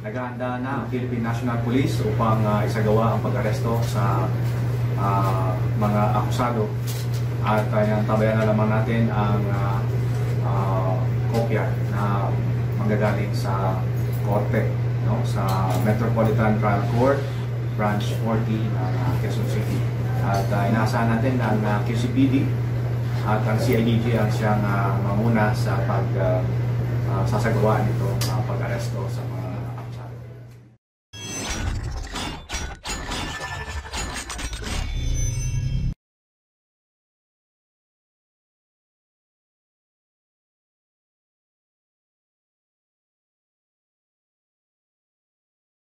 naghahanda na ang Philippine National Police upang ah, isagawa ang pag-aresto sa ah, mga akusado. At ah, uh, tabayan na lamang natin ang ah, ah, kopya na manggagaling sa korte no sa Metropolitan Trial Court Branch 40 ng ah, Quezon City. At uh, inaasahan natin ang ah, QCPD at ang CIDG ang siyang ah, mamuna sa pag ah, ah, sasagawa nito uh, pag-aresto sa mga